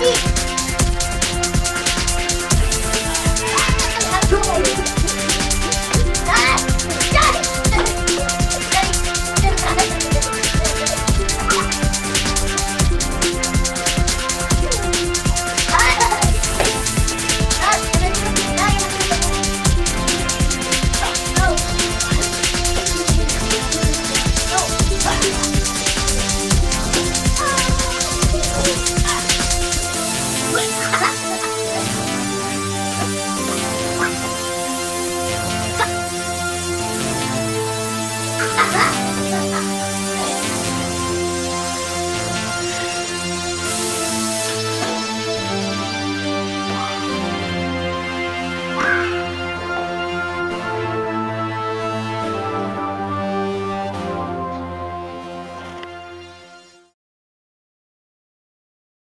Daddy!